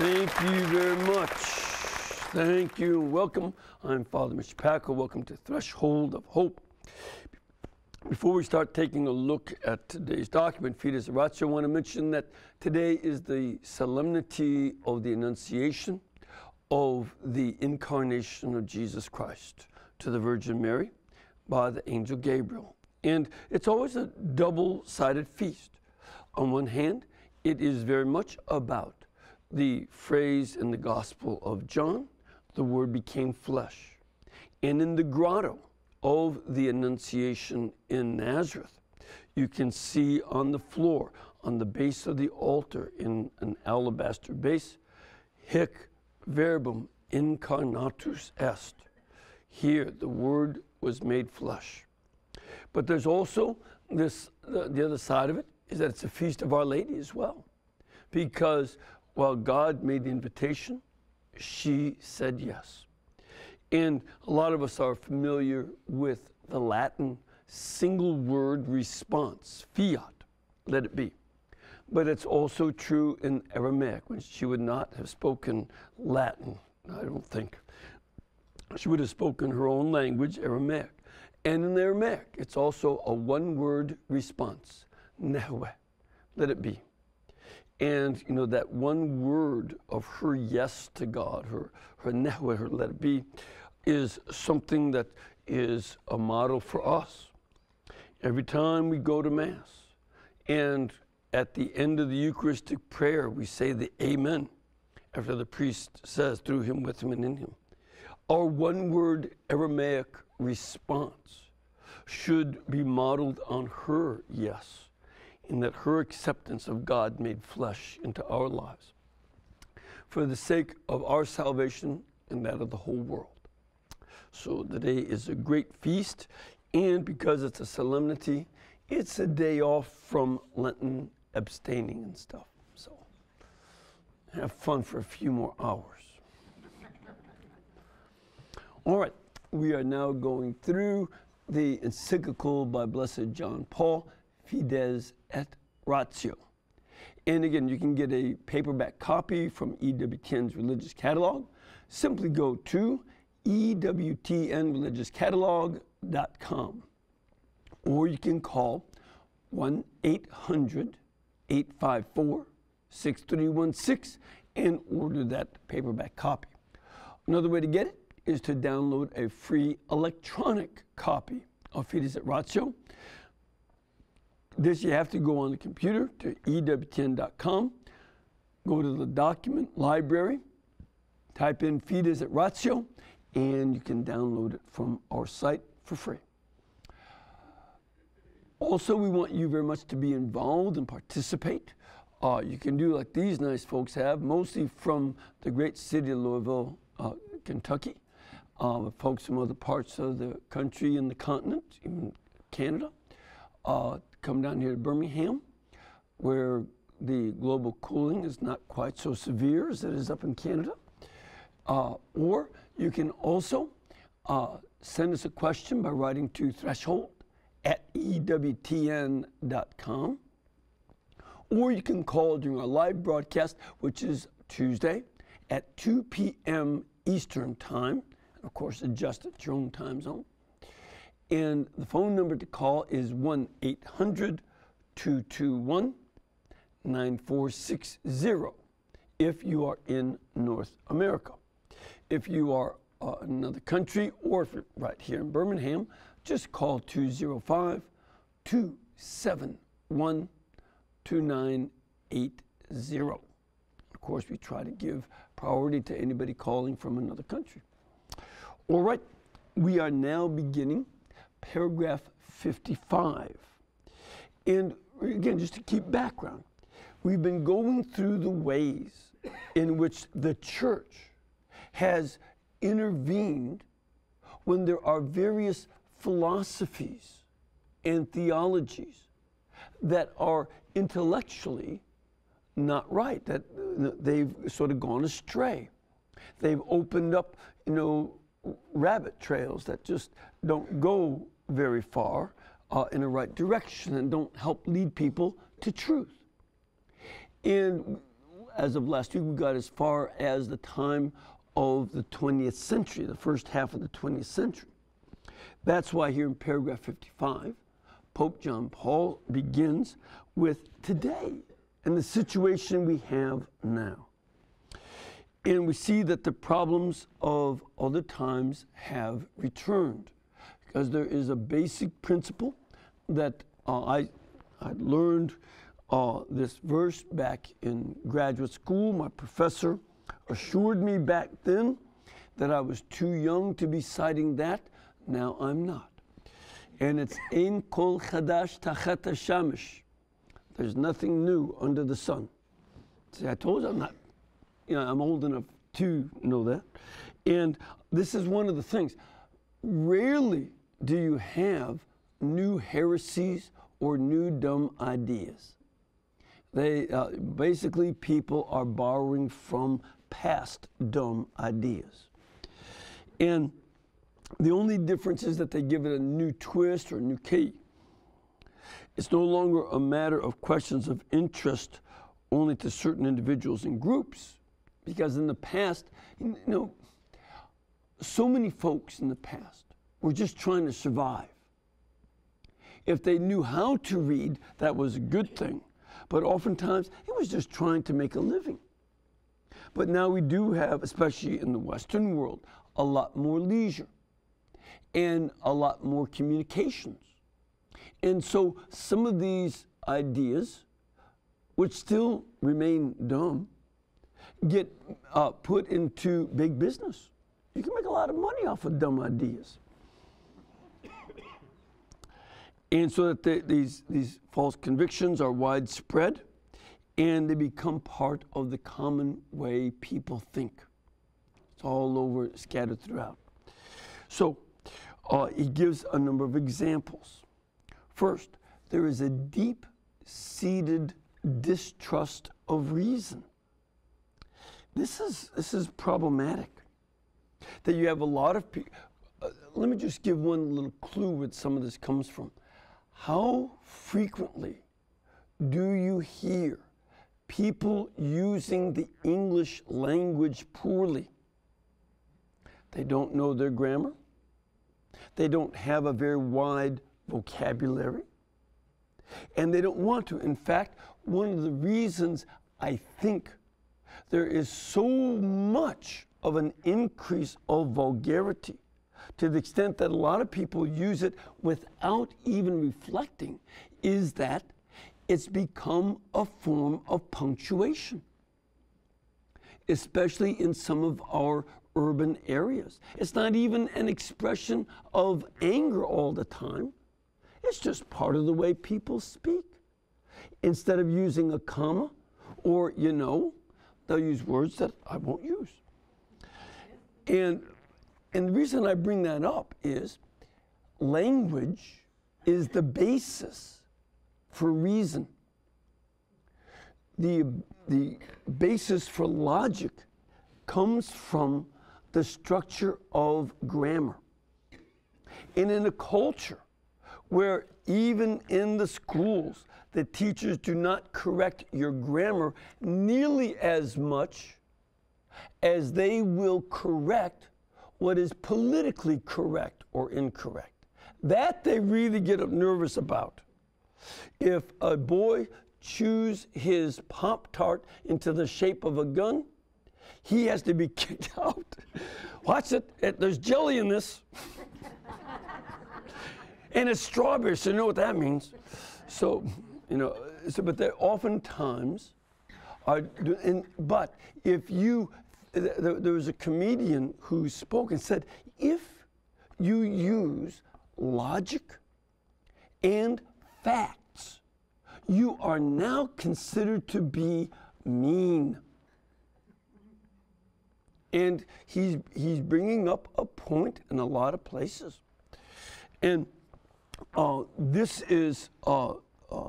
Thank you very much. Thank you. Welcome. I'm Father Mitch Pacwa. Welcome to Threshold of Hope. Before we start taking a look at today's document, Fides et Ratio, I want to mention that today is the solemnity of the Annunciation of the Incarnation of Jesus Christ to the Virgin Mary by the angel Gabriel. And it's always a double sided feast. On one hand, it is very much about the phrase in the Gospel of John the Word became flesh. And in the grotto of the Annunciation in Nazareth, you can see on the floor, on the base of the altar in an alabaster base, hic verbum incarnatus est. Here, the Word was made flesh. But there's also this, the, the other side of it is that it's a feast of Our Lady as well. Because while God made the invitation, she said yes. And a lot of us are familiar with the Latin single word response, fiat, let it be. But it's also true in Aramaic, when she would not have spoken Latin, I don't think. She would have spoken her own language, Aramaic. And in Aramaic, it's also a one word response, nehwe, let it be. And you know that one word of her yes to God, her her nehwe, her let it be, is something that is a model for us. Every time we go to Mass, and at the end of the Eucharistic prayer, we say the Amen after the priest says, through him, with him, and in him. Our one word Aramaic response should be modeled on her yes in that her acceptance of God made flesh into our lives for the sake of our salvation and that of the whole world. So today is a great feast, and because it's a solemnity, it's a day off from Lenten abstaining and stuff. So have fun for a few more hours. All right, we are now going through the encyclical by Blessed John Paul, Fides et Ratio. And again, you can get a paperback copy from EWTN's Religious Catalog. Simply go to EWTNReligiousCatalog.com or you can call 1 800 854 6316 and order that paperback copy. Another way to get it is to download a free electronic copy of Fides et Ratio this you have to go on the computer to EWTN.com, go to the document library, type in Fides et Ratio, and you can download it from our site for free. Also, we want you very much to be involved and participate. Uh, you can do like these nice folks have, mostly from the great city of Louisville, uh, Kentucky, uh, folks from other parts of the country and the continent, even Canada. Come down here to Birmingham, where the global cooling is not quite so severe as it is up in Canada. Uh, or you can also uh, send us a question by writing to threshold at EWTN.com. Or you can call during our live broadcast, which is Tuesday at 2 p.m. Eastern Time. Of course, adjust at your own time zone. And the phone number to call is 1 800 221 9460 if you are in North America. If you are uh, another country or if you're right here in Birmingham, just call 205 271 2980. Of course, we try to give priority to anybody calling from another country. All right, we are now beginning paragraph 55. And again, just to keep background, we've been going through the ways in which the church has intervened when there are various philosophies and theologies that are intellectually not right, that they've sort of gone astray. They've opened up, you know, rabbit trails that just don't go very far uh, in the right direction and don't help lead people to truth. And as of last week, we got as far as the time of the 20th century, the first half of the 20th century. That's why here in paragraph 55, Pope John Paul begins with today and the situation we have now. And we see that the problems of other times have returned because there is a basic principle that uh, I, I learned uh, this verse back in graduate school. My professor assured me back then that I was too young to be citing that. Now I'm not. And it's Ein Kol Chadash Tachat Shamish. There's nothing new under the sun. See, I told you I'm not, you know, I'm old enough to know that. And this is one of the things. Rarely do you have new heresies or new dumb ideas. They uh, basically people are borrowing from past dumb ideas. And the only difference is that they give it a new twist or a new key. It's no longer a matter of questions of interest only to certain individuals and groups, because in the past, you know, so many folks in the past were just trying to survive. If they knew how to read, that was a good thing. But oftentimes, it was just trying to make a living. But now we do have, especially in the Western world, a lot more leisure and a lot more communications. And so some of these ideas, which still remain dumb, get uh, put into big business. You can make a lot of money off of dumb ideas. And so that the, these, these false convictions are widespread and they become part of the common way people think. It's all over, scattered throughout. So uh, he gives a number of examples. First, there is a deep seated distrust of reason. This is, this is problematic. That you have a lot of people. Uh, let me just give one little clue where some of this comes from. How frequently do you hear people using the English language poorly? They don't know their grammar. They don't have a very wide vocabulary. And they don't want to. In fact, one of the reasons I think there is so much of an increase of vulgarity to the extent that a lot of people use it without even reflecting, is that it's become a form of punctuation, especially in some of our urban areas. It's not even an expression of anger all the time, it's just part of the way people speak. Instead of using a comma, or, you know, they'll use words that I won't use. And and the reason I bring that up is language is the basis for reason. The, the basis for logic comes from the structure of grammar. And in a culture where even in the schools, the teachers do not correct your grammar nearly as much as they will correct what is politically correct or incorrect. That they really get nervous about. If a boy chews his Pop Tart into the shape of a gun, he has to be kicked out. Watch it, it there's jelly in this. and it's strawberry, so you know what that means. So, you know, so, but they oftentimes are, and, but if you there was a comedian who spoke and said, if you use logic and facts, you are now considered to be mean. And he's, he's bringing up a point in a lot of places. And uh, this is uh, uh,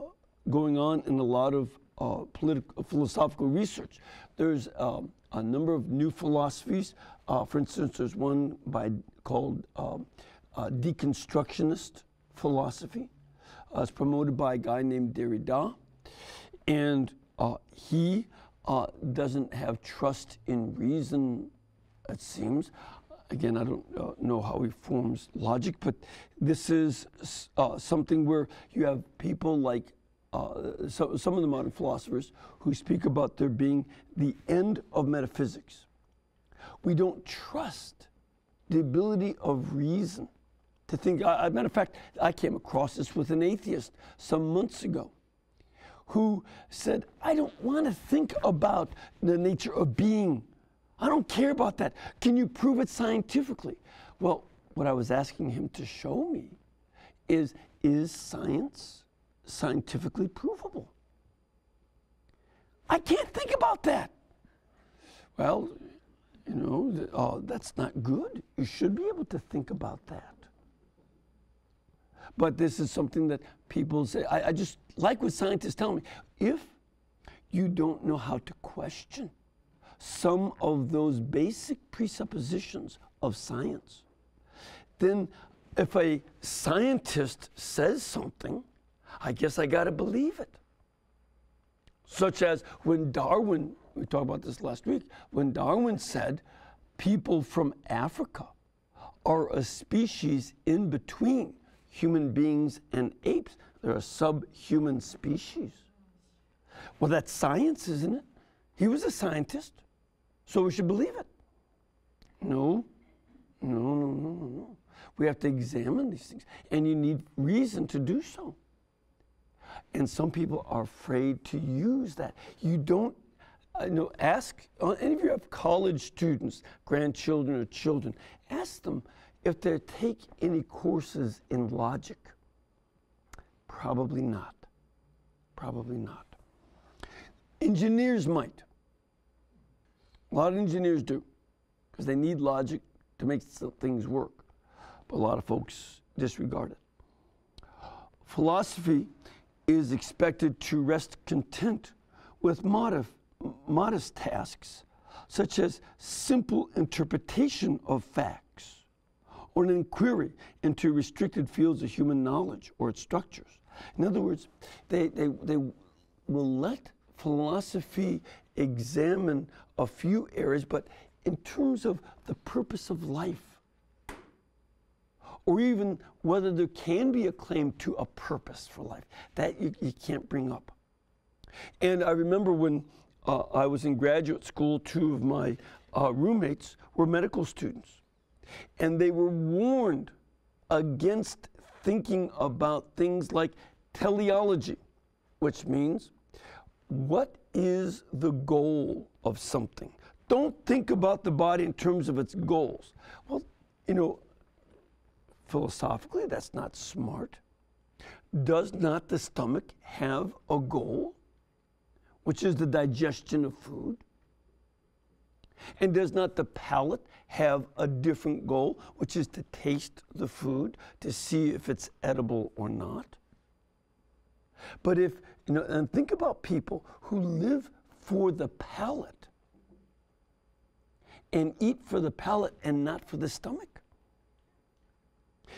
going on in a lot of uh, political, philosophical research. There's um, a number of new philosophies. Uh, for instance, there's one by called uh, deconstructionist philosophy. Uh, it's promoted by a guy named Derrida, and uh, he uh, doesn't have trust in reason, it seems. Again, I don't uh, know how he forms logic, but this is something where you have people like uh, so, some of the modern philosophers who speak about there being the end of metaphysics. We don't trust the ability of reason to think. A matter of fact, I came across this with an atheist some months ago who said, I don't want to think about the nature of being. I don't care about that. Can you prove it scientifically? Well, what I was asking him to show me is is science scientifically provable? I can't think about that. Well, you know, uh, that's not good. You should be able to think about that. But this is something that people say. I, I just like what scientists tell me. If you don't know how to question some of those basic presuppositions of science, then if a scientist says something, I guess I got to believe it. Such as when Darwin, we talked about this last week, when Darwin said people from Africa are a species in between human beings and apes. They're a subhuman species. Well, that's science, isn't it? He was a scientist, so we should believe it. No, no, no, no, no, no. We have to examine these things, and you need reason to do so. And some people are afraid to use that. You don't you know, ask uh, any of you have college students, grandchildren, or children, ask them if they take any courses in logic. Probably not. Probably not. Engineers might. A lot of engineers do, because they need logic to make things work. But a lot of folks disregard it. Philosophy is expected to rest content with modest, modest tasks, such as simple interpretation of facts or an inquiry into restricted fields of human knowledge or its structures. In other words, they, they, they will let philosophy examine a few areas, but in terms of the purpose of life, or even whether there can be a claim to a purpose for life. That you, you can't bring up. And I remember when uh, I was in graduate school, two of my uh, roommates were medical students. And they were warned against thinking about things like teleology, which means what is the goal of something? Don't think about the body in terms of its goals. Well, you know, Philosophically, that's not smart. Does not the stomach have a goal, which is the digestion of food? And does not the palate have a different goal, which is to taste the food to see if it's edible or not? But if, you know, and think about people who live for the palate and eat for the palate and not for the stomach.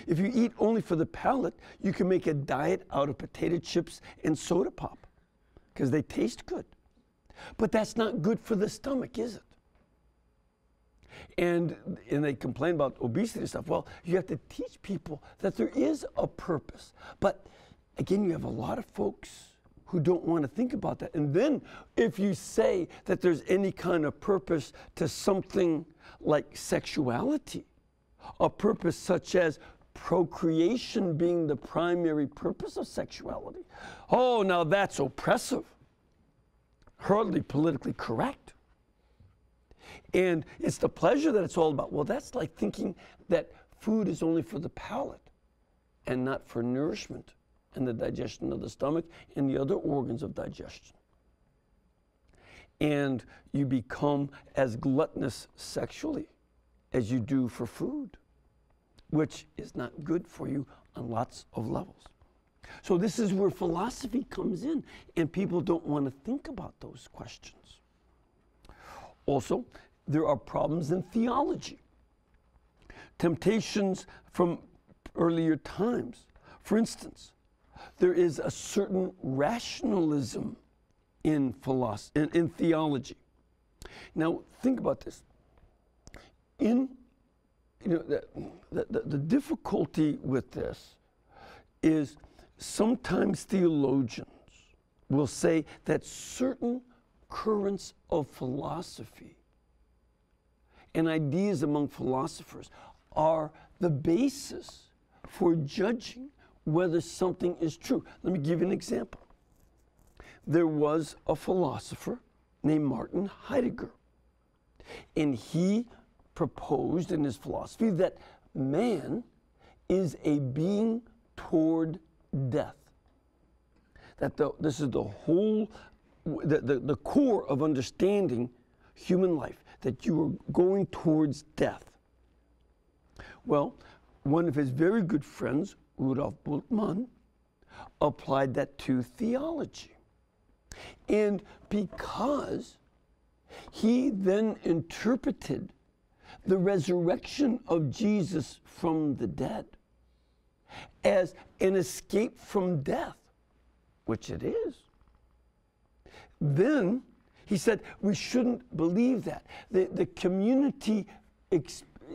If you eat only for the palate, you can make a diet out of potato chips and soda pop because they taste good. But that's not good for the stomach, is it? And, and they complain about obesity and stuff. Well, you have to teach people that there is a purpose. But again, you have a lot of folks who don't want to think about that. And then if you say that there's any kind of purpose to something like sexuality, a purpose such as procreation being the primary purpose of sexuality. Oh, now that's oppressive, hardly politically correct. And it's the pleasure that it's all about. Well, that's like thinking that food is only for the palate and not for nourishment and the digestion of the stomach and the other organs of digestion. And you become as gluttonous sexually as you do for food which is not good for you on lots of levels. So, this is where philosophy comes in, and people don't want to think about those questions. Also, there are problems in theology, temptations from earlier times. For instance, there is a certain rationalism in philosophy, in, in theology. Now, think about this. In you know, the, the, the difficulty with this is sometimes theologians will say that certain currents of philosophy and ideas among philosophers are the basis for judging whether something is true. Let me give you an example. There was a philosopher named Martin Heidegger, and he proposed in his philosophy that man is a being toward death. That the, this is the whole, the, the, the core of understanding human life, that you are going towards death. Well, one of his very good friends, Rudolf Bultmann, applied that to theology. And because he then interpreted the resurrection of Jesus from the dead as an escape from death, which it is. Then he said we shouldn't believe that. The, the community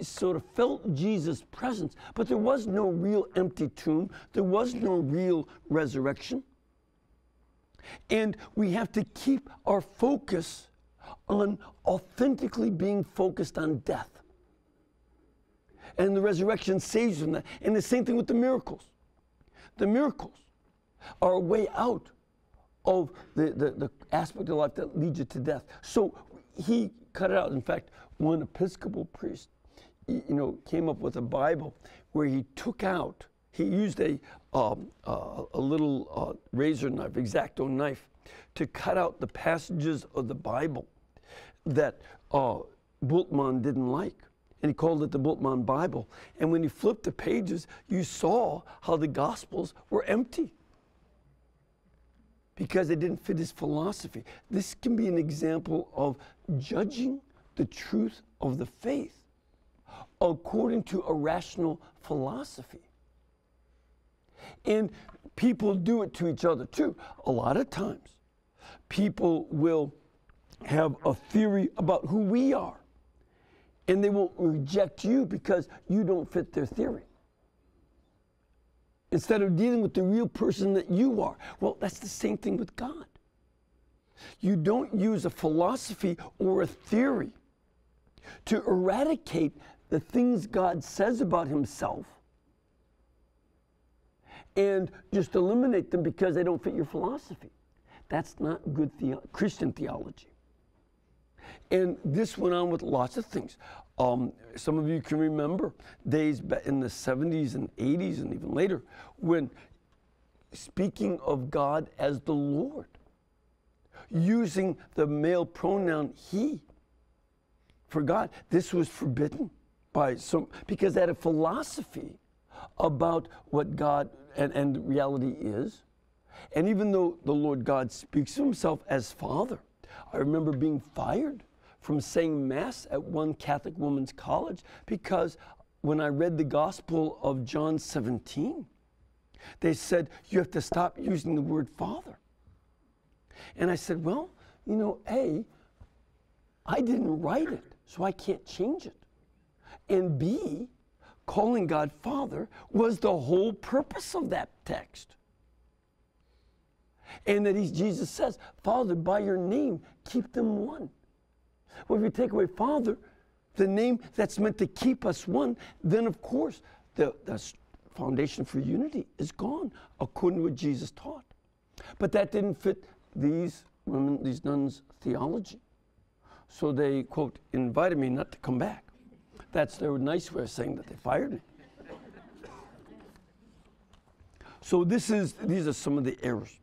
sort of felt Jesus' presence, but there was no real empty tomb, there was no real resurrection. And we have to keep our focus on authentically being focused on death. And the resurrection saves from that. And the same thing with the miracles. The miracles are a way out of the, the, the aspect of life that leads you to death. So he cut it out. In fact, one Episcopal priest, you know, came up with a Bible where he took out, he used a, um, uh, a little uh, razor knife, exacto knife, to cut out the passages of the Bible that uh, Bultmann didn't like. And he called it the Bultmann Bible. And when he flipped the pages, you saw how the Gospels were empty because it didn't fit his philosophy. This can be an example of judging the truth of the faith according to a rational philosophy. And people do it to each other too. A lot of times, people will have a theory about who we are. And they won't reject you because you don't fit their theory. Instead of dealing with the real person that you are. Well, that's the same thing with God. You don't use a philosophy or a theory to eradicate the things God says about himself and just eliminate them because they don't fit your philosophy. That's not good Christian theology. And this went on with lots of things. Um, some of you can remember days in the 70s and 80s and even later when speaking of God as the Lord, using the male pronoun he for God, this was forbidden by some, because they had a philosophy about what God and, and reality is. And even though the Lord God speaks of himself as Father, I remember being fired from saying Mass at one Catholic women's college because when I read the Gospel of John 17, they said, You have to stop using the word Father. And I said, Well, you know, A, I didn't write it, so I can't change it. And B, calling God Father was the whole purpose of that text. And that he, Jesus says, Father, by your name, keep them one. Well, if you take away Father, the name that's meant to keep us one, then of course the, the foundation for unity is gone, according to what Jesus taught. But that didn't fit these women, these nuns' theology. So they, quote, invited me not to come back. That's their nice way of saying that they fired me. So this is, these are some of the errors.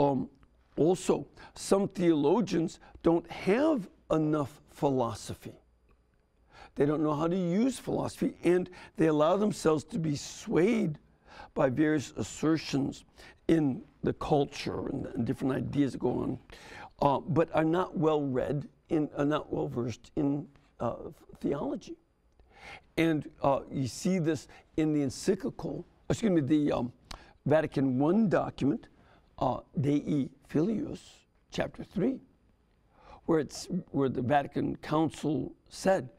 Um, also, some theologians don't have enough philosophy. They don't know how to use philosophy, and they allow themselves to be swayed by various assertions in the culture and, and different ideas that go on, uh, but are not well read, in, are not well versed in uh, theology. And uh, you see this in the encyclical, excuse me, the um, Vatican I document, uh, Dei Filius, chapter 3, where, it's, where the Vatican Council said,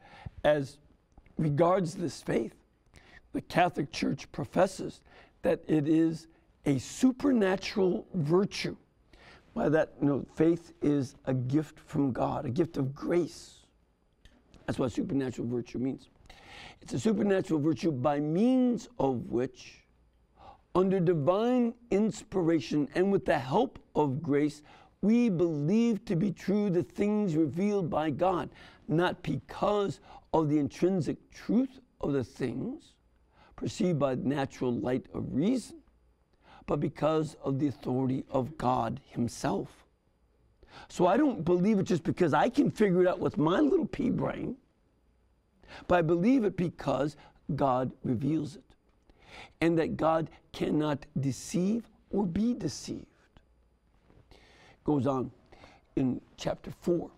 as regards this faith, the Catholic Church professes that it is a supernatural virtue. By that, you know, faith is a gift from God, a gift of grace. That's what supernatural virtue means. It's a supernatural virtue by means of which, under divine inspiration and with the help of grace, we believe to be true the things revealed by God, not because of the intrinsic truth of the things perceived by the natural light of reason, but because of the authority of God Himself. So I don't believe it just because I can figure it out with my little pea brain, but I believe it because God reveals it. And that God cannot deceive or be deceived. Goes on in chapter 4.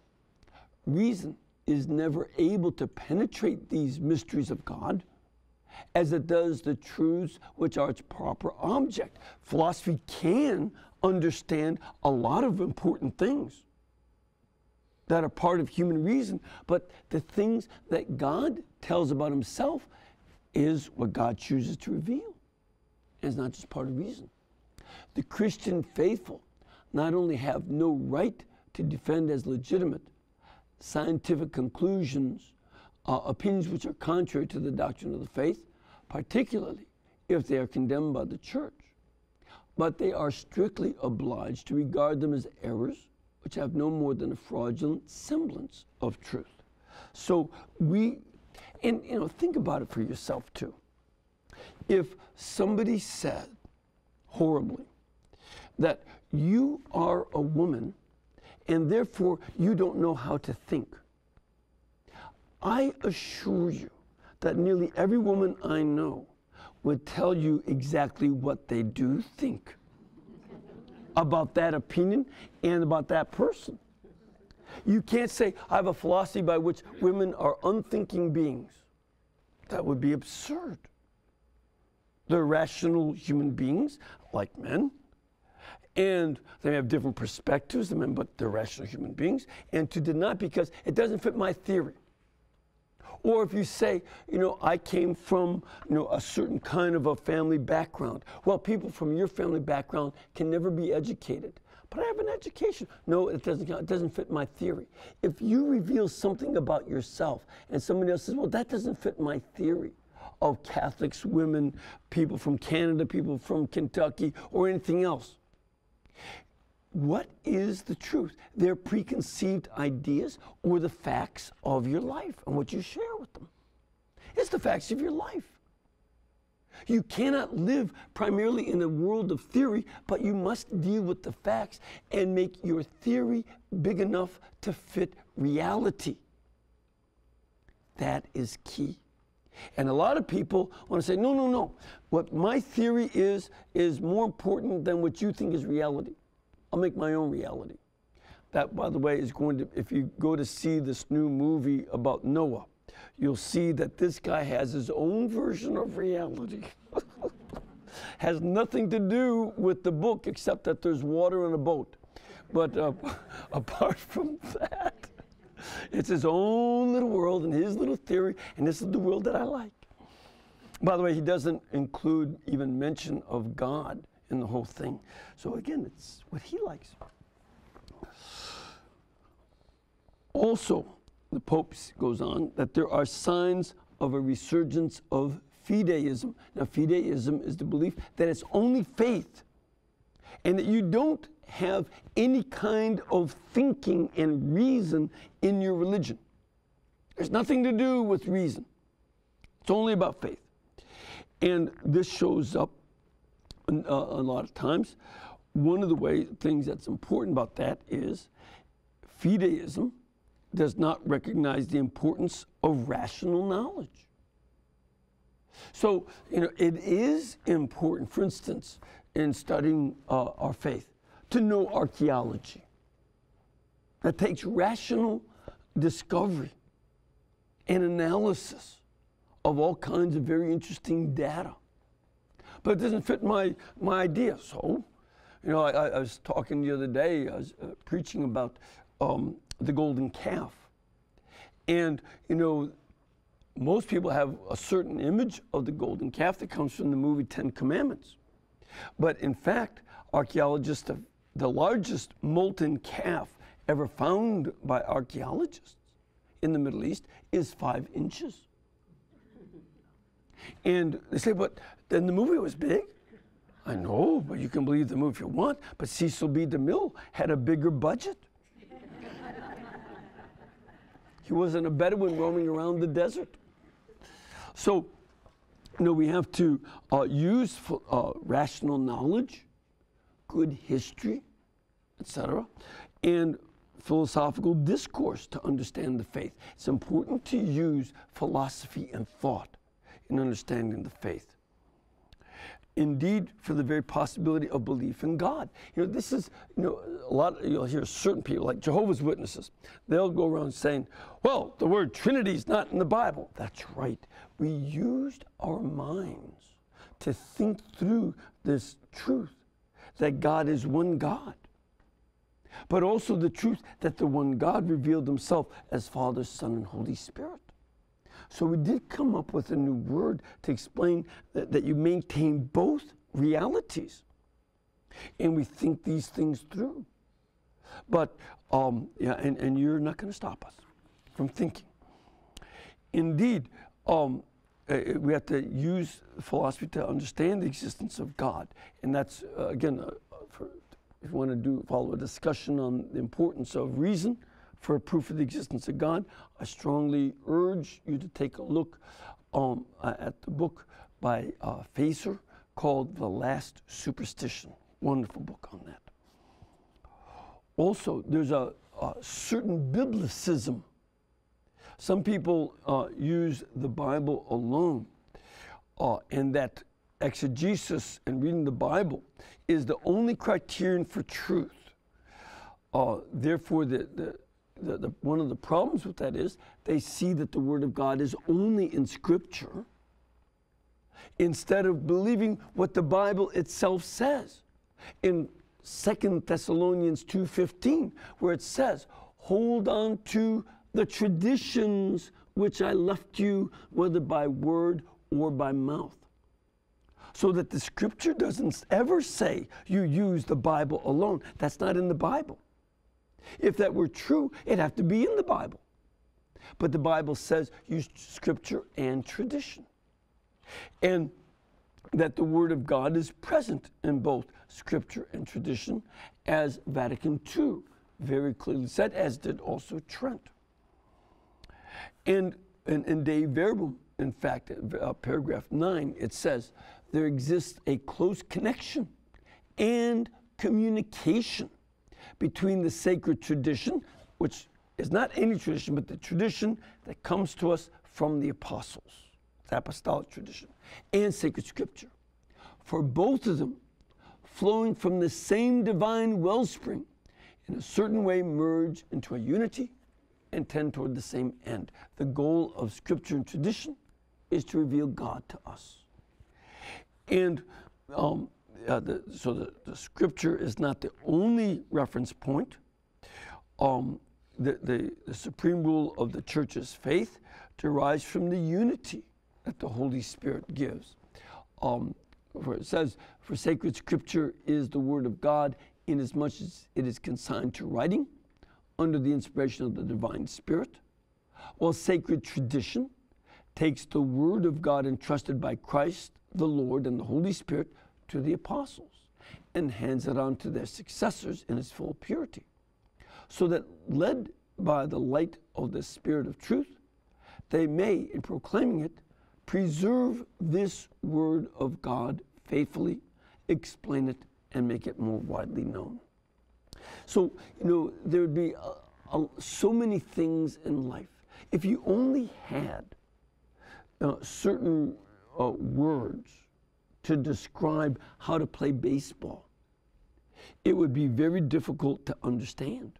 Reason is never able to penetrate these mysteries of God as it does the truths which are its proper object. Philosophy can understand a lot of important things that are part of human reason, but the things that God tells about himself is what God chooses to reveal. And it's not just part of reason. The Christian faithful not only have no right to defend as legitimate scientific conclusions, uh, opinions which are contrary to the doctrine of the faith, particularly if they are condemned by the church. But they are strictly obliged to regard them as errors which have no more than a fraudulent semblance of truth. So we, and you know, think about it for yourself too. If somebody said horribly that you are a woman and therefore you don't know how to think. I assure you that nearly every woman I know would tell you exactly what they do think about that opinion and about that person. You can't say, I have a philosophy by which women are unthinking beings. That would be absurd. They're rational human beings like men and they have different perspectives, than men, but they're rational human beings, and to deny because it doesn't fit my theory. Or if you say, you know, I came from, you know, a certain kind of a family background. Well, people from your family background can never be educated. But I have an education. No, it doesn't, it doesn't fit my theory. If you reveal something about yourself and somebody else says, well, that doesn't fit my theory of Catholics, women, people from Canada, people from Kentucky, or anything else, what is the truth? Their preconceived ideas or the facts of your life and what you share with them. It's the facts of your life. You cannot live primarily in a world of theory, but you must deal with the facts and make your theory big enough to fit reality. That is key. And a lot of people want to say, no, no, no. What my theory is, is more important than what you think is reality. I'll make my own reality. That, by the way, is going to, if you go to see this new movie about Noah, you'll see that this guy has his own version of reality. has nothing to do with the book except that there's water in a boat. But uh, apart from that, it's his own little world and his little theory, and this is the world that I like. By the way, he doesn't include even mention of God in the whole thing. So again, it's what he likes. Also, the Pope goes on that there are signs of a resurgence of fideism. Now, fideism is the belief that it's only faith and that you don't have any kind of thinking and reason in your religion. There's nothing to do with reason, it's only about faith. And this shows up a, uh, a lot of times. One of the way, things that's important about that is fideism does not recognize the importance of rational knowledge. So, you know, it is important, for instance, in studying uh, our faith, to know archaeology. That takes rational discovery and analysis of all kinds of very interesting data but it doesn't fit my, my idea. So, You know, I, I was talking the other day, I was uh, preaching about um, the golden calf. And, you know, most people have a certain image of the golden calf that comes from the movie Ten Commandments. But in fact, archaeologists have the largest molten calf ever found by archaeologists in the Middle East is five inches. And they say, but then the movie was big. I know, but you can believe the movie if you want. But Cecil B. DeMille had a bigger budget. He wasn't a Bedouin roaming around the desert. So, you know, we have to uh, use uh, rational knowledge, good history, etc., and philosophical discourse to understand the faith. It's important to use philosophy and thought in understanding the faith. Indeed, for the very possibility of belief in God. You know, this is, you know, a lot, you'll hear certain people, like Jehovah's Witnesses, they'll go around saying, well, the word Trinity is not in the Bible. That's right. We used our minds to think through this truth that God is one God but also the truth that the one God revealed himself as Father, Son, and Holy Spirit. So we did come up with a new word to explain that, that you maintain both realities. And we think these things through. But, um, yeah, and, and you're not going to stop us from thinking. Indeed, um, uh, we have to use philosophy to understand the existence of God. And that's, uh, again, uh, for if you want to do follow a discussion on the importance of reason for a proof of the existence of God, I strongly urge you to take a look um, at the book by uh, Feser called The Last Superstition. Wonderful book on that. Also, there's a, a certain biblicism. Some people uh, use the Bible alone, uh, and that exegesis and reading the Bible is the only criterion for truth. Uh, therefore, the, the, the, the, one of the problems with that is they see that the Word of God is only in Scripture instead of believing what the Bible itself says. In 2 Thessalonians 2.15, where it says, hold on to the traditions which I left you, whether by word or by mouth so that the scripture doesn't ever say you use the Bible alone. That's not in the Bible. If that were true, it'd have to be in the Bible. But the Bible says use scripture and tradition. And that the Word of God is present in both scripture and tradition, as Vatican II very clearly said, as did also Trent. And in, in Dei Verbum, in fact, uh, paragraph 9, it says, there exists a close connection and communication between the sacred tradition, which is not any tradition, but the tradition that comes to us from the apostles, the apostolic tradition, and sacred scripture. For both of them, flowing from the same divine wellspring, in a certain way merge into a unity and tend toward the same end. The goal of scripture and tradition is to reveal God to us. And um, uh, the, so the, the, scripture is not the only reference point. Um, the, the, the, supreme rule of the church's faith derives from the unity that the Holy Spirit gives. Um, for it says, For sacred scripture is the word of God, inasmuch as it is consigned to writing under the inspiration of the divine Spirit, while sacred tradition takes the word of God entrusted by Christ the Lord and the Holy Spirit to the apostles and hands it on to their successors in its full purity. So that, led by the light of the Spirit of truth, they may, in proclaiming it, preserve this word of God faithfully, explain it, and make it more widely known. So, you know, there would be so many things in life. If you only had uh, certain uh, words to describe how to play baseball. It would be very difficult to understand.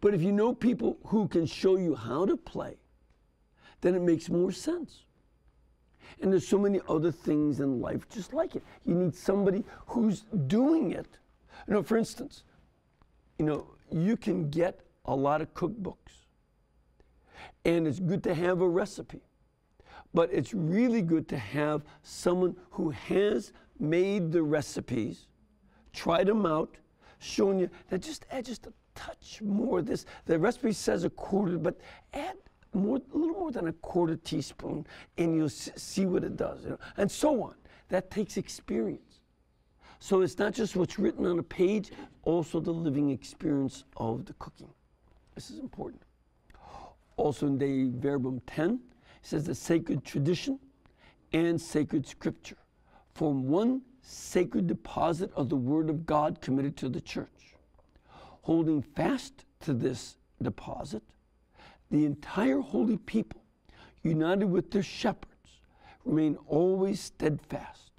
But if you know people who can show you how to play, then it makes more sense. And there's so many other things in life just like it. You need somebody who's doing it You know, for instance, you know, you can get a lot of cookbooks, and it's good to have a recipe, but it's really good to have someone who has made the recipes, tried them out, showing you that just add just a touch more of this. The recipe says a quarter, but add more, a little more than a quarter teaspoon, and you'll see what it does, you know, and so on. That takes experience. So it's not just what's written on a page, also the living experience of the cooking. This is important. Also in Dei Verbum 10, it says the sacred tradition and sacred scripture form one sacred deposit of the Word of God committed to the church. Holding fast to this deposit, the entire holy people, united with their shepherds, remain always steadfast,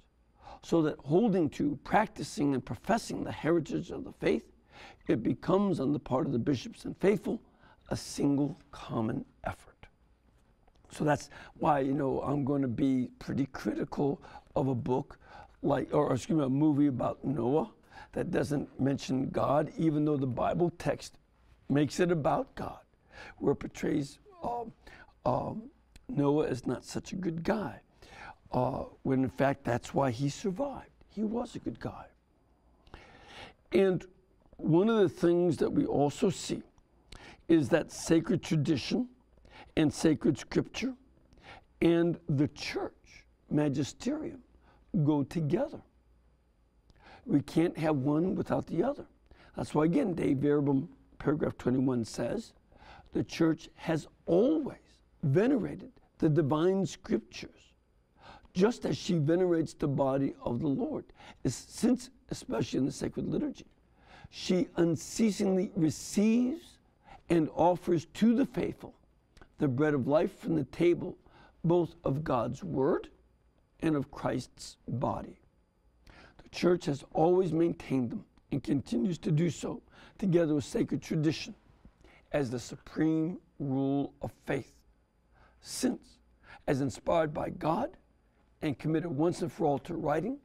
so that holding to, practicing, and professing the heritage of the faith, it becomes, on the part of the bishops and faithful, a single common effort. So that's why, you know, I'm going to be pretty critical of a book like, or excuse me, a movie about Noah that doesn't mention God, even though the Bible text makes it about God, where it portrays um, um, Noah as not such a good guy, uh, when in fact that's why he survived. He was a good guy. And one of the things that we also see is that sacred tradition and sacred scripture and the church magisterium go together. We can't have one without the other. That's why, again, Dei Verbum, paragraph 21 says, the church has always venerated the divine scriptures, just as she venerates the body of the Lord. Since, especially in the sacred liturgy, she unceasingly receives and offers to the faithful the bread of life from the table, both of God's word and of Christ's body. The church has always maintained them and continues to do so, together with sacred tradition, as the supreme rule of faith. Since, as inspired by God and committed once and for all to writing,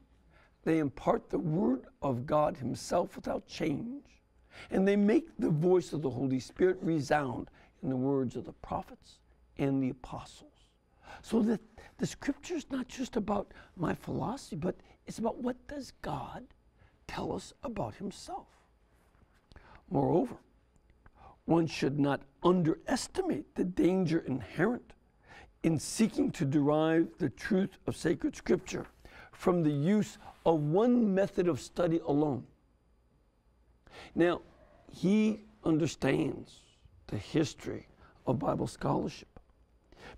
they impart the word of God Himself without change, and they make the voice of the Holy Spirit resound in the words of the prophets and the apostles. So that the scripture is not just about my philosophy, but it's about what does God tell us about himself. Moreover, one should not underestimate the danger inherent in seeking to derive the truth of sacred scripture from the use of one method of study alone. Now, he understands the history of Bible scholarship.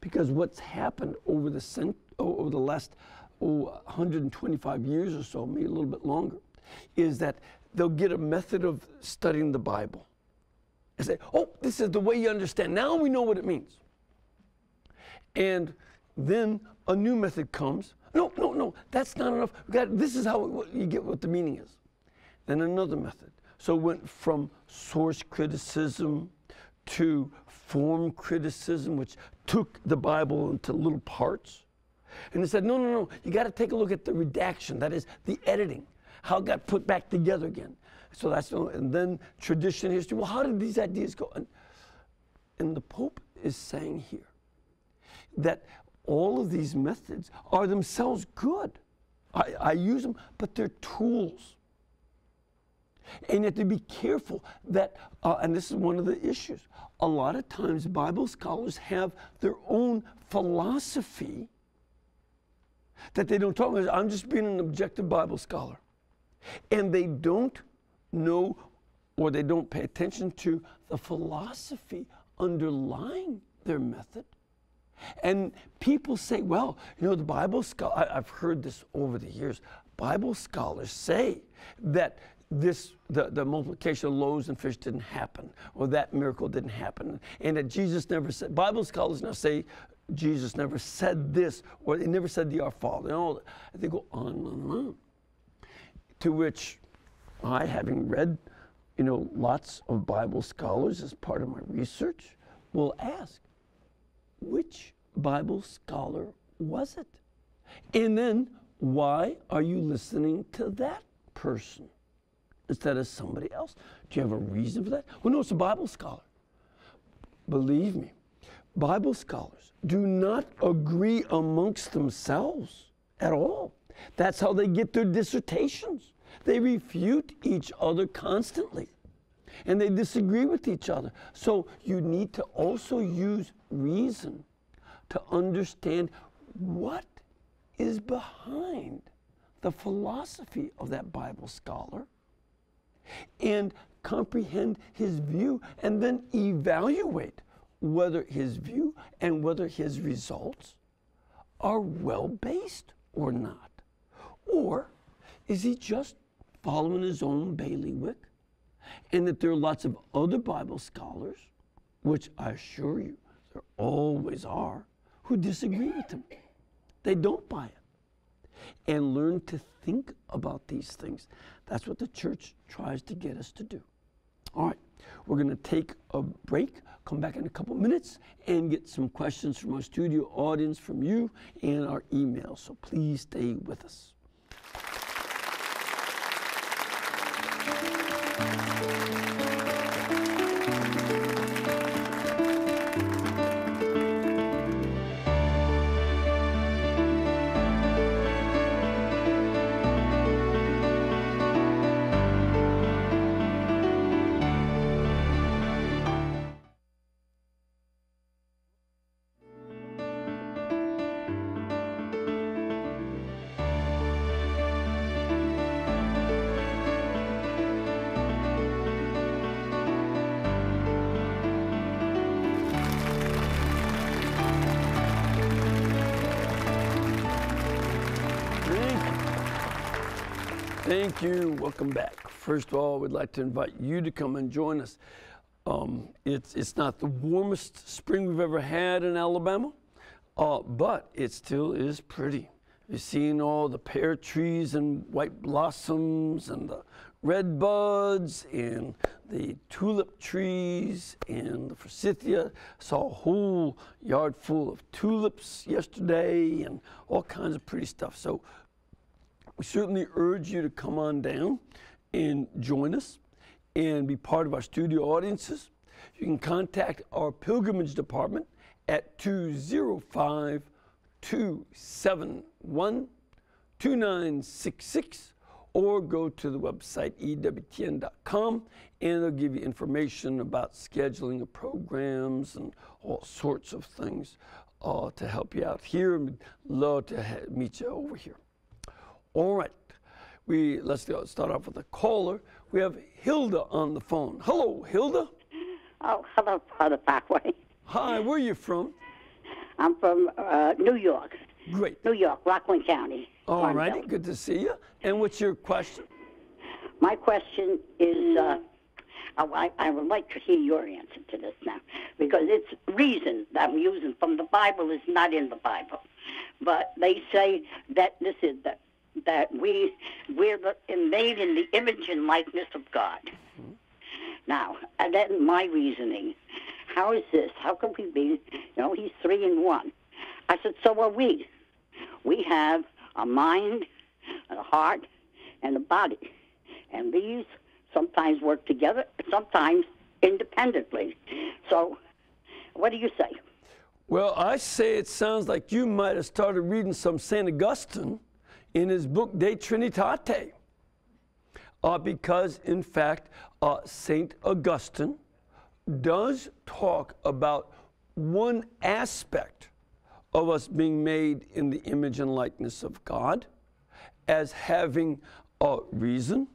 Because what's happened over the, cent- over the last oh, 125 years or so, maybe a little bit longer, is that they'll get a method of studying the Bible and say, oh, this is the way you understand. Now we know what it means. And then a new method comes. No, no, no, that's not enough. Got, this is how you get what the meaning is. Then another method. So it went from source criticism to form criticism, which took the Bible into little parts. And they said, no, no, no, you got to take a look at the redaction, that is, the editing, how it got put back together again. So that's, and then tradition, history. Well, how did these ideas go? And, and the Pope is saying here that all of these methods are themselves good. I, I use them, but they're tools. And you have to be careful that, uh, and this is one of the issues, a lot of times Bible scholars have their own philosophy that they don't talk about. I'm just being an objective Bible scholar. And they don't know or they don't pay attention to the philosophy underlying their method. And people say, well, you know, the Bible scholar, I've heard this over the years. Bible scholars say that this the, the multiplication of loaves and fish didn't happen or that miracle didn't happen and that jesus never said bible scholars now say jesus never said this or they never said the our father and all they go on and on and on. To which i having read you know lots of bible scholars as part of my research will ask which bible scholar was it? And then why are you listening to that person instead of somebody else? Do you have a reason for that? Well, no, it's a Bible scholar. Believe me, Bible scholars do not agree amongst themselves at all. That's how they get their dissertations. They refute each other constantly and they disagree with each other. So you need to also use reason to understand what is behind the philosophy of that Bible scholar and comprehend his view and then evaluate whether his view and whether his results are well based or not. Or is he just following his own bailiwick? And that there are lots of other Bible scholars, which I assure you there always are, who disagree with him. They don't buy it. And learn to think about these things. That's what the church tries to get us to do. All right, we're going to take a break, come back in a couple minutes, and get some questions from our studio audience, from you, and our email. So please stay with us. Thank you. Welcome back. First of all, we'd like to invite you to come and join us. Um, it's, it's not the warmest spring we've ever had in Alabama, uh, but it still is pretty. You've seen all the pear trees and white blossoms and the red buds and the tulip trees and the forsythia. Saw a whole yard full of tulips yesterday and all kinds of pretty stuff. So we certainly urge you to come on down and join us and be part of our studio audiences. You can contact our pilgrimage department at 205 271 2966 or go to the website ewtn.com and they'll give you information about scheduling of programs and all sorts of things uh, to help you out here. We'd love to meet you over here. All right. We let's start off with a caller. We have Hilda on the phone. Hello, Hilda. Oh, hello, Father Pacwa. Hi, where are you from? I'm from uh, New York. Great. New York, Rockland County. All righty, good to see you. And what's your question? My question is, uh, I, I would like to hear your answer to this now, because it's reason that I'm using from the Bible is not in the Bible, but they say that this is the that we we're made in the image and likeness of God. Mm-hmm. Now, and then my reasoning, how is this? How can we be? You know, he's three in one. I said, so are we. We have a mind, a heart, and a body, and these sometimes work together, sometimes independently. So, what do you say? Well, I say it sounds like you might have started reading some St. Augustine in his book De Trinitate. Uh, because, in fact, uh, St. Augustine does talk about one aspect of us being made in the image and likeness of God as having a reason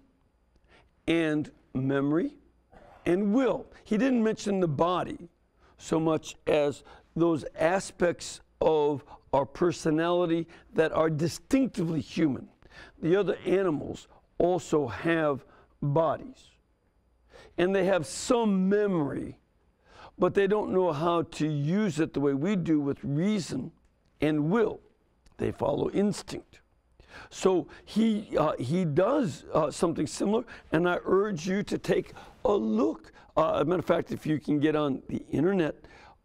and memory and will. He didn't mention the body so much as those aspects of our personality that are distinctively human. The other animals also have bodies. And they have some memory, but they don't know how to use it the way we do with reason and will. They follow instinct. So he, uh, he does uh, something similar, and I urge you to take a look. Uh, as a matter of fact, if you can get on the internet,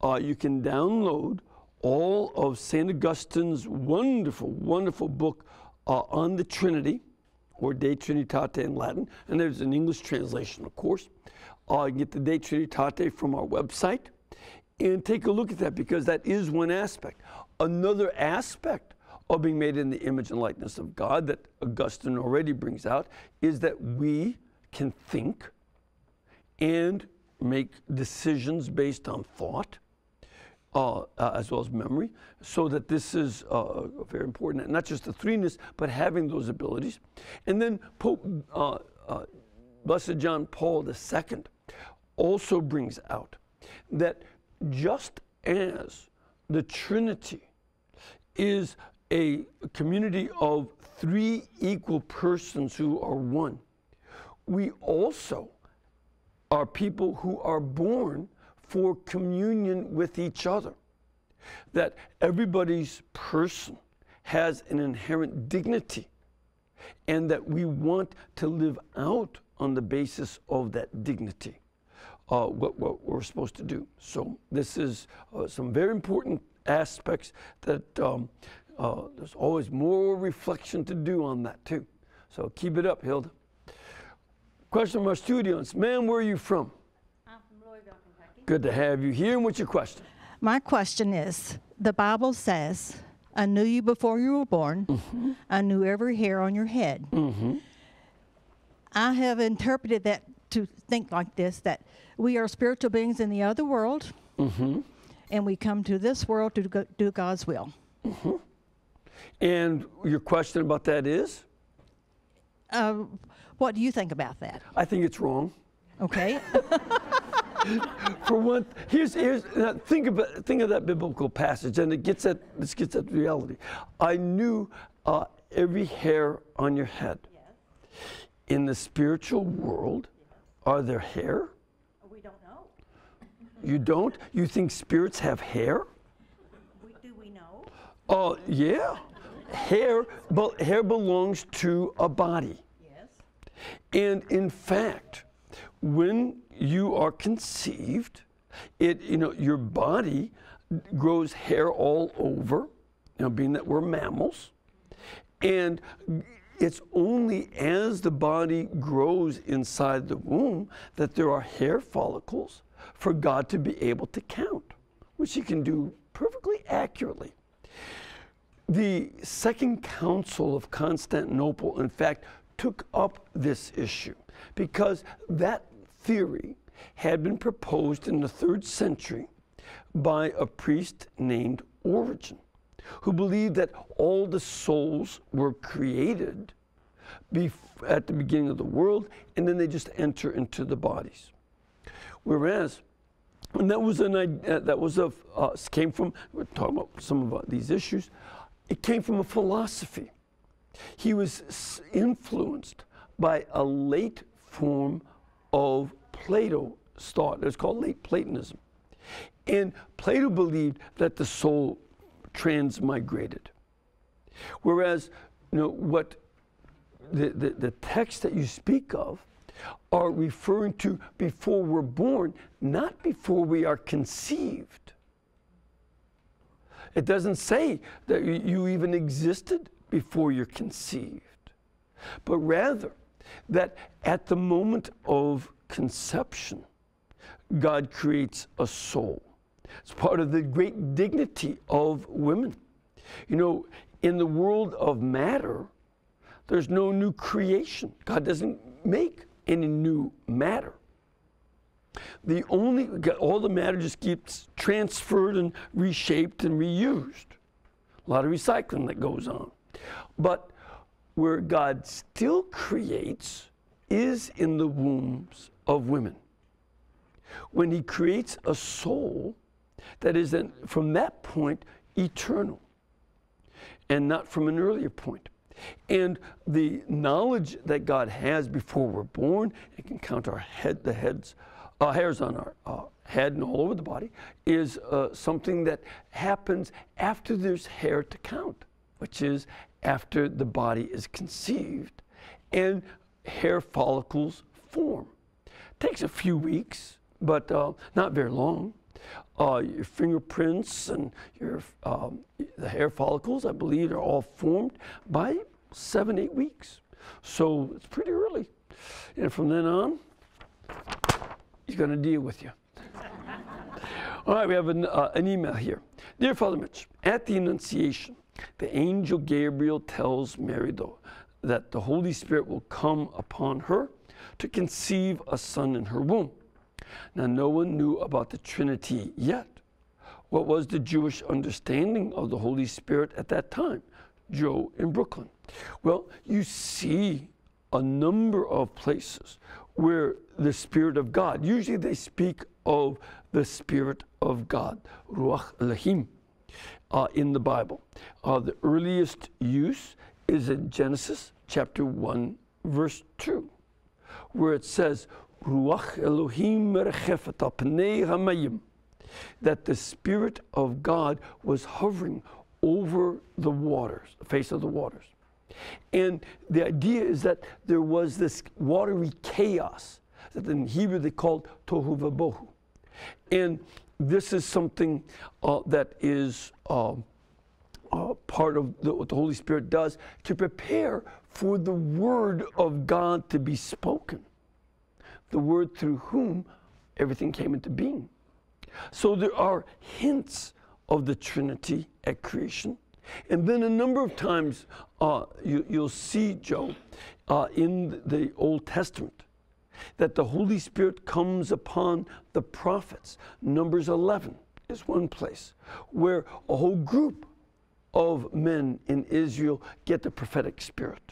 uh, you can download all of St. Augustine's wonderful, wonderful book uh, on the Trinity, or De Trinitate in Latin, and there's an English translation, of course. Uh, you get the De Trinitate from our website and take a look at that because that is one aspect. Another aspect of being made in the image and likeness of God that Augustine already brings out is that we can think and make decisions based on thought. Uh, uh, as well as memory, so that this is uh, very important. Not just the threeness, but having those abilities. And then Pope uh, uh, Blessed John Paul II also brings out that just as the Trinity is a community of three equal persons who are one, we also are people who are born for communion with each other. That everybody's person has an inherent dignity, and that we want to live out on the basis of that dignity. Uh, what, what, we're supposed to do. So this is uh, some very important aspects that um, uh, there's always more reflection to do on that too. So keep it up, Hilda. Question from our students. Ma'am, where are you from? I'm from Louisville, Kentucky. Good to have you here. And what's your question? My question is the Bible says, I knew you before you were born, Mm-hmm. I knew every hair on your head. I have interpreted that to think like this that we are spiritual beings in the other world, Mm-hmm. and we come to this world to go, do God's will. And your question about that is? Uh, what do you think about that? I think it's wrong. Okay. For one, here's here's now think about think of that biblical passage, and it gets at this gets at reality. I knew uh, every hair on your head. Yes. In the spiritual world, are there hair? we don't know. You don't? You think spirits have hair? We, do we know? Oh, yeah. Hair, but hair belongs to a body. Yes. And in fact, when you are conceived, it you know your body grows hair all over, you know, being that we're mammals, and it's only as the body grows inside the womb that there are hair follicles for God to be able to count, which He can do perfectly accurately. The Second Council of Constantinople, in fact, took up this issue because that theory had been proposed in the third century by a priest named Origen, who believed that all the souls were created at the beginning of the world and then they just enter into the bodies. Whereas and that was an idea that was a uh, came from we're talking about some of uh, these issues. It came from a philosophy. He was influenced by a late form of Plato thought. It's called late Platonism, and Plato believed that the soul transmigrated. Whereas, you know what the, the, the text that you speak of are referring to before we're born, not before we are conceived. It doesn't say that you even existed before you're conceived, but rather that at the moment of conception, God creates a soul. It's part of the great dignity of women. You know, in the world of matter, there's no new creation. God doesn't make any new matter. The only all the matter just gets transferred and reshaped and reused. A lot of recycling that goes on. But where God still creates is in the wombs of women. When he creates a soul that is then from that point eternal and not from an earlier point. And the knowledge that God has before we're born, and can count our head, the heads, uh, hairs on our uh, head and all over the body, is uh, something that happens after there's hair to count, which is after the body is conceived and hair follicles form. Takes a few weeks, but uh, not very long. Uh, your fingerprints and your um, the hair follicles, I believe, are all formed by seven, eight weeks. So it's pretty early. And from then on, he's going to deal with you. All right, we have an, uh, an email here. Dear Father Mitch, at the Annunciation, the angel Gabriel tells Mary though, that the Holy Spirit will come upon her to conceive a son in her womb. Now, no one knew about the Trinity yet. What was the Jewish understanding of the Holy Spirit at that time? Joe in Brooklyn. Well, you see a number of places where the Spirit of God, usually they speak of the Spirit of God, Ruach Elohim, uh, in the Bible. Uh, the earliest use is in Genesis chapter 1, verse 2, where it says, Ruach Elohim hamayim, that the Spirit of God was hovering over the waters, the face of the waters. And the idea is that there was this watery chaos that in Hebrew they called tohu vabohu. And this is something uh, that is uh, uh, part of the, what the Holy Spirit does to prepare for the Word of God to be spoken, the Word through whom everything came into being. So there are hints of the Trinity at creation. And then a number of times uh, you, will see, Joe, uh, in the Old Testament, that the Holy Spirit comes upon the prophets. Numbers 11 is one place where a whole group of men in Israel get the prophetic spirit.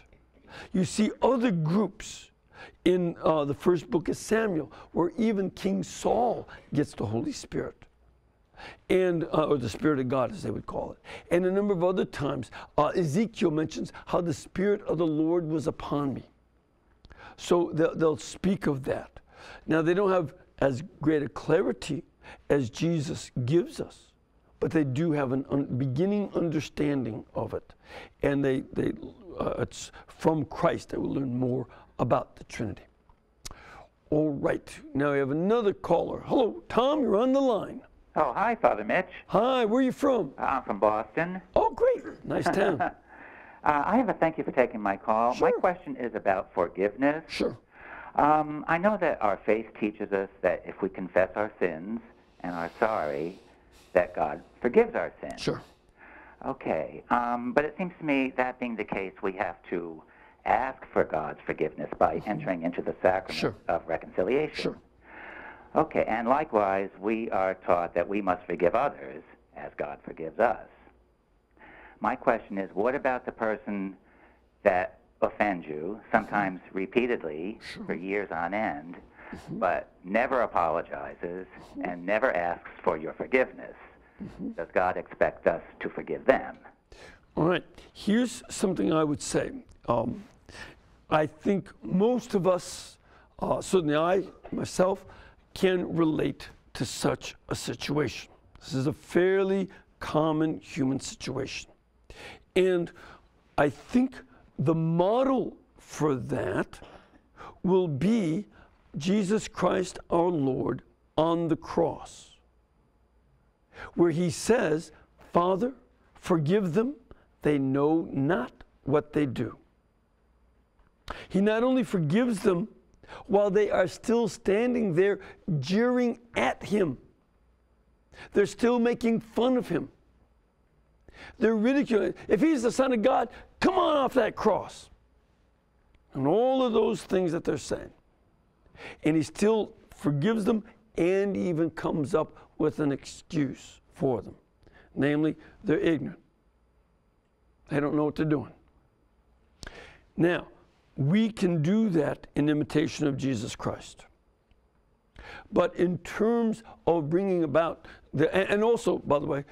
You see other groups in uh, the first book of Samuel where even King Saul gets the Holy Spirit and uh, or the Spirit of God, as they would call it. And a number of other times, uh, Ezekiel mentions how the Spirit of the Lord was upon me. So they'll, they'll speak of that. Now, they don't have as great a clarity as Jesus gives us, but they do have a un- beginning understanding of it. And they, they, uh, it's from Christ that we learn more about the Trinity. All right, now we have another caller. Hello, Tom, you're on the line. Oh, hi, Father Mitch. Hi, where are you from? I'm from Boston. Oh, great. Nice town. uh, I have a thank you for taking my call. Sure. My question is about forgiveness. Sure. Um, I know that our faith teaches us that if we confess our sins and are sorry, that God forgives our sins. Sure. Okay. Um, but it seems to me that being the case, we have to ask for God's forgiveness by mm-hmm. entering into the sacrament sure. of reconciliation. Sure. Okay, and likewise, we are taught that we must forgive others as God forgives us. My question is what about the person that offends you, sometimes repeatedly for years on end, mm-hmm. but never apologizes mm-hmm. and never asks for your forgiveness? Mm-hmm. Does God expect us to forgive them? All right, here's something I would say. Um, I think most of us, uh, certainly I myself, can relate to such a situation. This is a fairly common human situation. And I think the model for that will be Jesus Christ our Lord on the cross, where he says, Father, forgive them, they know not what they do. He not only forgives them while they are still standing there jeering at him. They're still making fun of him. They're ridiculing. If he's the Son of God, come on off that cross. And all of those things that they're saying. And he still forgives them and even comes up with an excuse for them. Namely, they're ignorant. They don't know what they're doing. Now, we can do that in imitation of Jesus Christ. But in terms of bringing about, the, and also, by the way,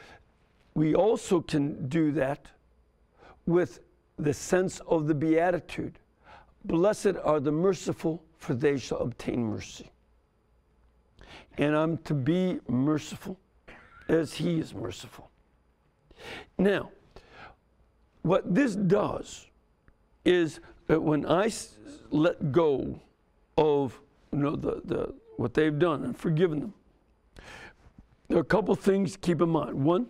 we also can do that with the sense of the Beatitude. Blessed are the merciful, for they shall obtain mercy. And I'm to be merciful as He is merciful. Now, what this does is that when I let go of you know, the, the, what they've done and forgiven them, there are a couple things to keep in mind. One,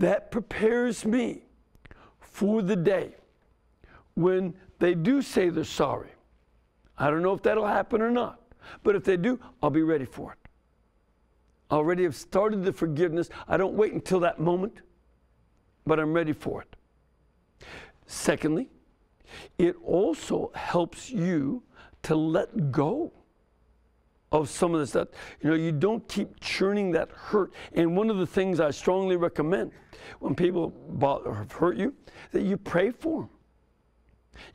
that prepares me for the day when they do say they're sorry, I don't know if that'll happen or not, but if they do, I'll be ready for it. I already have started the forgiveness. I don't wait until that moment, but I'm ready for it. Secondly, it also helps you to let go of some of the stuff. You know, you don't keep churning that hurt. And one of the things I strongly recommend when people have hurt you, that you pray for them.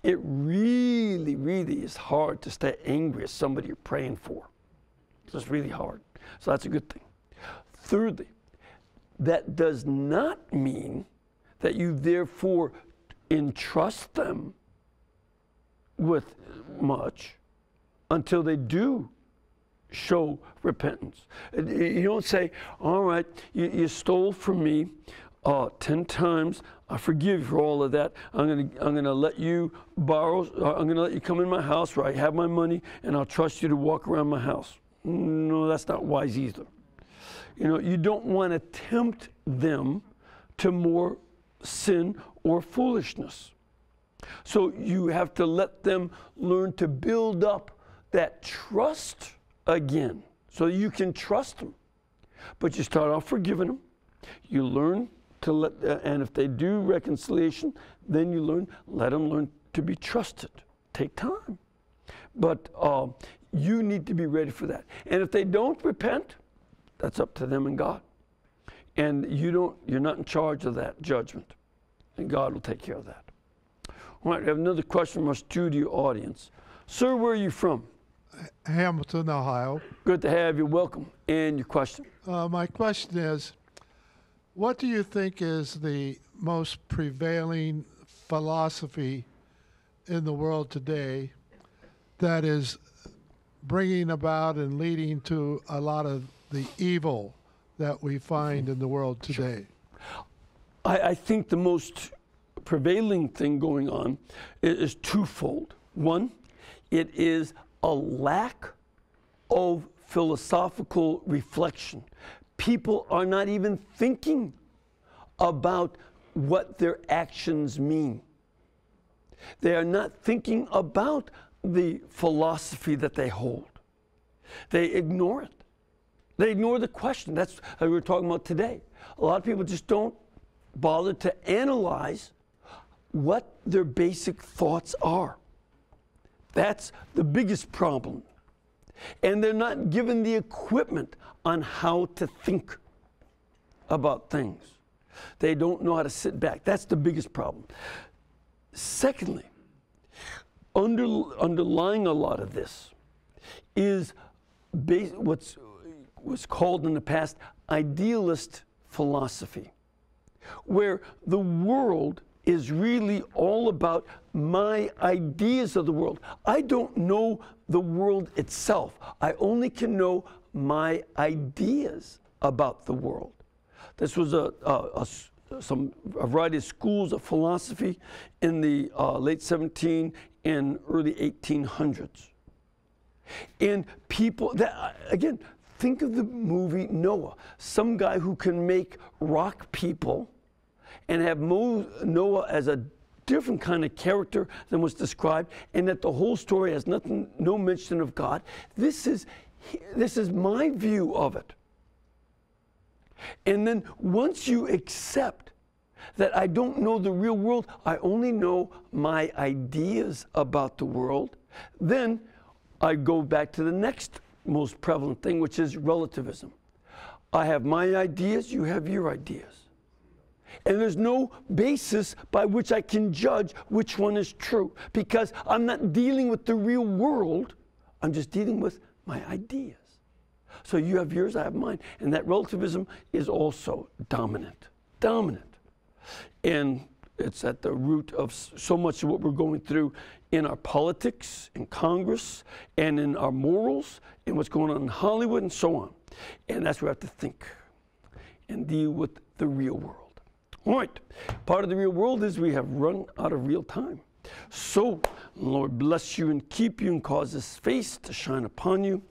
It really, really is hard to stay angry at somebody you're praying for. It's really hard. So that's a good thing. Thirdly, that does not mean that you therefore entrust them with much until they do show repentance. You don't say, all right, you, you stole from me uh, 10 times. I forgive you for all of that. I'm going to I'm gonna let you borrow, uh, I'm going to let you come in my house where I have my money and I'll trust you to walk around my house. No, that's not wise either. You know, you don't want to tempt them to more sin or foolishness. So you have to let them learn to build up that trust again so you can trust them. But you start off forgiving them. You learn to let, uh, and if they do reconciliation, then you learn, let them learn to be trusted. Take time. But uh, you need to be ready for that. And if they don't repent, that's up to them and God. And you don't, you're not in charge of that judgment. And God will take care of that. All right, we have another question from our studio audience. Sir, where are you from? Hamilton, Ohio. Good to have you. Welcome. And your question? Uh, my question is what do you think is the most prevailing philosophy in the world today that is bringing about and leading to a lot of the evil that we find in the world today? I, I think the most prevailing thing going on is, is twofold. One, it is a lack of philosophical reflection people are not even thinking about what their actions mean. They are not thinking about the philosophy that they hold. They ignore it. They ignore the question. That's what we were talking about today. A lot of people just don't bother to analyze what their basic thoughts are. That's the biggest problem. And they're not given the equipment on how to think about things. They don't know how to sit back. That's the biggest problem. Secondly, under, underlying a lot of this is base, what's was called in the past idealist philosophy, where the world is really all about my ideas of the world. I don't know the world itself. I only can know my ideas about the world. This was a, a, a some a variety of schools of philosophy in the uh, late 17 and early 1800s. And people that again, think of the movie Noah. Some guy who can make rock people and have Mo, Noah as a different kind of character than was described, and that the whole story has nothing, no mention of God. This is, this is my view of it. And then once you accept that I don't know the real world, I only know my ideas about the world, then I go back to the next most prevalent thing, which is relativism. I have my ideas, you have your ideas. And there's no basis by which I can judge which one is true because I'm not dealing with the real world. I'm just dealing with my ideas. So you have yours, I have mine. And that relativism is also dominant. Dominant. And it's at the root of so much of what we're going through in our politics, in Congress, and in our morals, and what's going on in Hollywood, and so on. And that's where we have to think and deal with the real world. All right. Part of the real world is we have run out of real time. So, Lord, bless you and keep you and cause his face to shine upon you,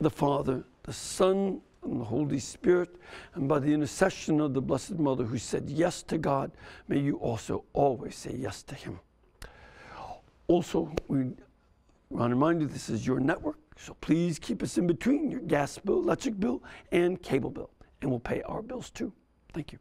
the Father, the Son, and the Holy Spirit. And by the intercession of the Blessed Mother who said yes to God, may you also always say yes to him. Also, we want to remind you this is your network, so please keep us in between your gas bill, electric bill, and cable bill, and we'll pay our bills too. Thank you.